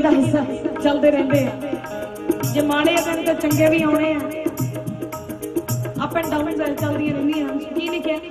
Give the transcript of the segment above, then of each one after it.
ਜ਼ਿੰਦਗੀ ਦਾ ਹਿੱਸਾ ਚੱਲਦੇ ਰਹਿੰਦੇ ਆ। ਜੇ ਮਾੜੇ ਆ ਤਾਂ ਚੰਗੇ ਵੀ ਆਉਣੇ ਆ। ਅਪ ਐਂਡ ਡਾਊਨ ਚੱਲਦੀਆਂ ਰਹਿੰਦੀਆਂ। ਕੀ ਨਹੀਂ ਕਹਿੰਦੀ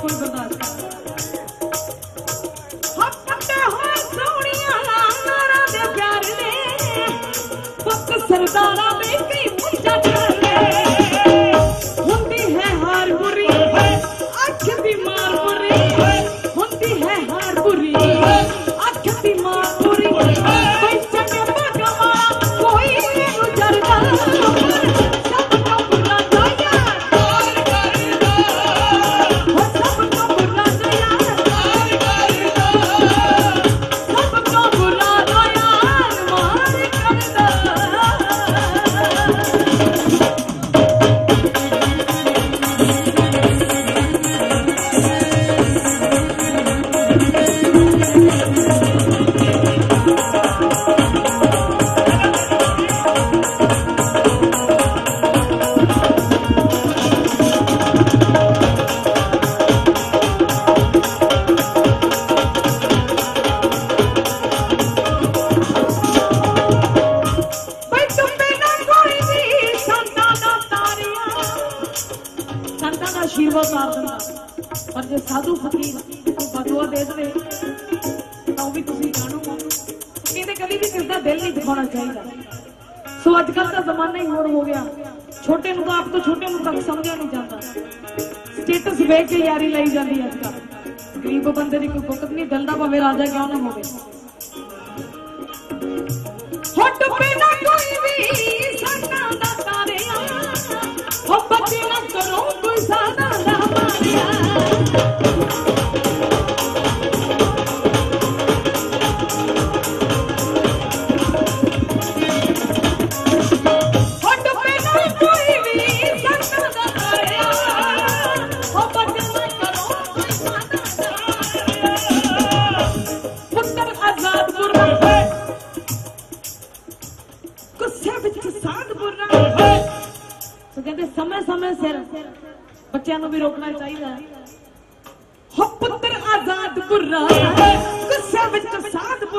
ਕੋਈ ਬਰਦਾਸ਼ਤ ਕਰ ਹੱਥਾਂ ਹੋ ਸੋਹਣੀਆਂ ਲਾਂਗਾਂ ਦੇ ਪਿਆਰ ਨੇ। ਪੁੱਤ ਸਰਦਾਰਾ ਬਦਵਾ ਦੇ ਦੇਵੇ ਤਾਂ ਉਹ ਵੀ ਤੁਸੀਂ ਜਾਣੋ ਕਿਤੇ ਕਦੀ ਵੀ ਕਿਸ ਦਾ ਦਿਲ ਨਹੀਂ ਦਿਖਾਉਣਾ ਚਾਹੀਦਾ ਸੋ ਅੱਜ ਕੱਲ ਦਾ ਜ਼ਮਾਨਾ ਹੀ ਹੋਰ ਹੋ ਗਿਆ ਛੋਟੇ ਨੂੰ ਤਾਂ ਆਪ ਤੋਂ ਛੋਟੇ ਨੂੰ ਤੱਕ ਸਮਝਿਆ ਨਹੀਂ ਜਾਂਦਾ ਸਟੇਟਸ ਵੇਖ ਕੇ ਯਾਰੀ ਲਈ ਜਾਂਦੀ ਅੱਜ ਕੱਲ ਗਰੀਬ ਬੰਦੇ ਦੀ ਕੋਈ ਬੁਕਤ ਨਹੀਂ ਦਿਲ ਦਾ ਭਾਵੇਂ ਰਾਜਾ ਕਿਉਂ ਨਾ ਹੋਵੇ ਹੋਟ ਪੇ ਨਾ ਕੋਈ ਵੀ ਵਿੱਚ ਸਾਧਪੁਰ ਨਾਲ ਹੋਏ ਸੋ ਕਹਿੰਦੇ ਸਮੇਂ ਸਮੇਂ ਸਿਰ ਬੱਚਿਆਂ ਨੂੰ ਵੀ ਰੋਕਣਾ ਚਾਹੀਦਾ ਹੋ ਪੁੱਤਰ ਆਜ਼ਾਦ ਪੁਰਾ ਗੁੱਸੇ ਵਿੱਚ ਸਾਧਪੁਰ